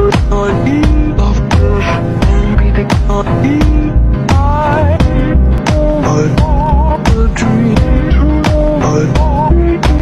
Love, be the